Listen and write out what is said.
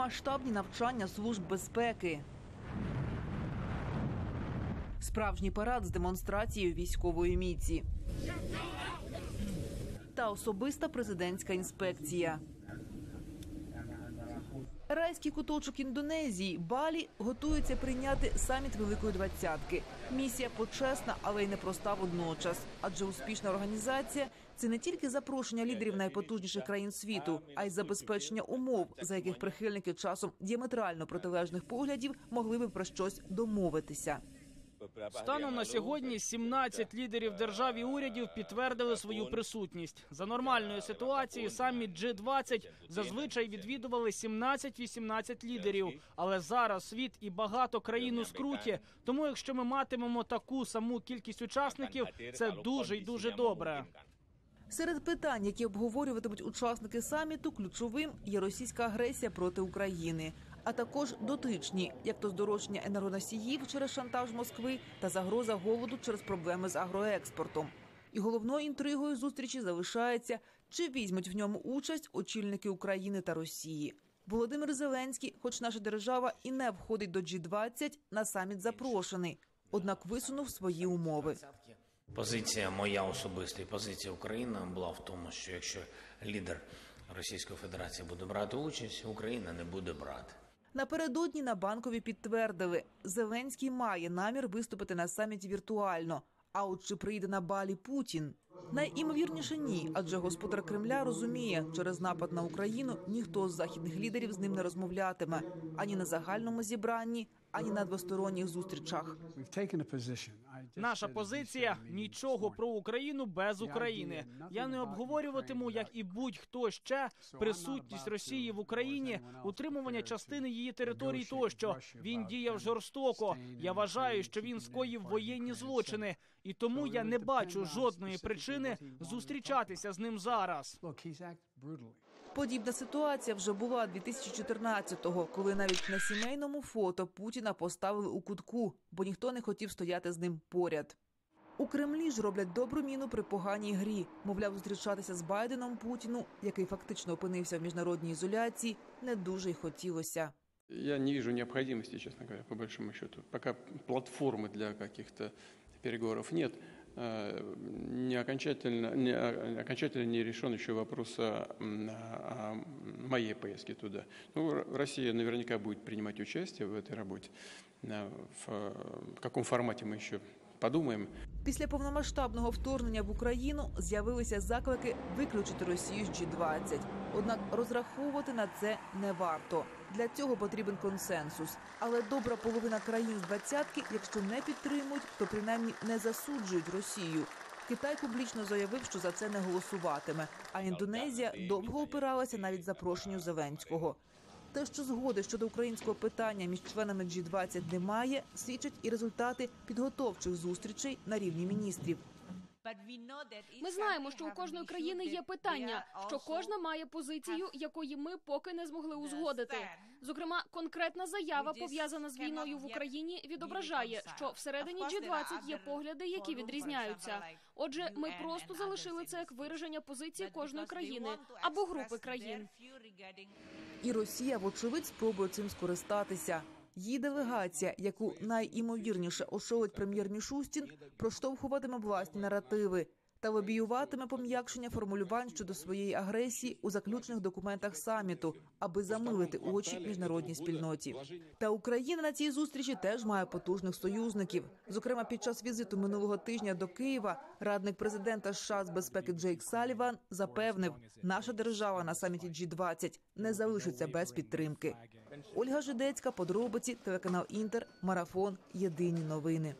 масштабні навчання служб безпеки. Справжній парад з демонстрацією військової міці та особиста президентська інспекція. Райський куточок Індонезії Балі готується прийняти саміт Великої двадцятки. Місія почесна, але й непроста водночас. Адже успішна організація це не тільки запрошення лідерів найпотужніших країн світу, а й забезпечення умов, за яких прихильники часом діаметрально протилежних поглядів могли би про щось домовитися. Станом на сьогодні 17 лідерів держав і урядів підтвердили свою присутність. За нормальної ситуації саміт G20 зазвичай відвідували 17-18 лідерів. Але зараз світ і багато країн у скруті. Тому, якщо ми матимемо таку саму кількість учасників, це дуже й дуже добре. Серед питань, які обговорюватимуть учасники саміту, ключовим є російська агресія проти України, а також дотичні, як то здорожчання енергоносіїв через шантаж Москви та загроза голоду через проблеми з агроекспортом. І головною інтригою зустрічі залишається, чи візьмуть в ньому участь очільники України та Росії. Володимир Зеленський, хоч наша держава і не входить до G20, на саміт запрошений, однак висунув свої умови. Позиція моя особиста і позиція України була в тому, що якщо лідер Російської Федерації буде брати участь, Україна не буде брати. Напередодні на банкові підтвердили, Зеленський має намір виступити на саміті віртуально. А от чи прийде на балі Путін? Найімовірніше ні, адже господар Кремля розуміє, через напад на Україну ніхто з західних лідерів з ним не розмовлятиме ані на загальному зібранні, ані на двосторонніх зустрічах. Наша позиція нічого про Україну без України. Я не обговорюватиму, як і будь-хто ще присутність Росії в Україні, утримування частини її територій. Тощо він діяв жорстоко. Я вважаю, що він скоїв воєнні злочини, і тому я не бачу жодної причини зустрічатися з ним зараз. Подібна ситуація вже була 2014-го, коли навіть на сімейному фото Путіна поставили у кутку, бо ніхто не хотів стояти з ним поряд. У Кремлі ж роблять добру міну при поганій грі. Мовляв, зустрічатися з Байденом Путіну, який фактично опинився в міжнародній ізоляції, не дуже й хотілося. Я не вижу необходимости, честно говоря, по большому счету. Пока платформы для каких-то переговоров нет. Э, Не окончательно, не, э, окончательно не решен еще вопрос о, м, о моей поездке туда. Ну, Р- Россия наверняка будет принимать участие в этой работе. Э, В, э, в каком формате мы еще подумаем. Після повномасштабного вторгнення в Україну з'явилися заклики виключити Росію з G20. Однак розраховувати на це не варто. Для цього потрібен консенсус. Але добра половина країн з двадцятки, якщо не підтримують, то принаймні не засуджують Росію. Китай публічно заявив, що за це не голосуватиме. А Індонезія довго опиралася навіть запрошенню Зеленського. Те, що згоди щодо українського питання між членами G20 немає, свідчать і результати підготовчих зустрічей на рівні міністрів. Ми знаємо, що у кожної країни є питання, що кожна має позицію, якої ми поки не змогли узгодити. Зокрема, конкретна заява пов'язана з війною в Україні відображає, що всередині G20 є погляди, які відрізняються. Отже, ми просто залишили це як вираження позиції кожної країни або групи країн. І Росія, вочевидь, спробує цим скористатися. Її делегація, яку найімовірніше очолить прем'єр Мішустін, проштовхуватиме власні наративи та лобіюватиме пом'якшення формулювань щодо своєї агресії у заключних документах саміту, аби замилити очі міжнародній спільноті. Та Україна на цій зустрічі теж має потужних союзників. Зокрема, під час візиту минулого тижня до Києва радник президента США з безпеки Джейк Саліван запевнив, наша держава на саміті G20 не залишиться без підтримки. Ольга Жидецька, подробиці, телеканал Інтер, марафон. Єдині новини.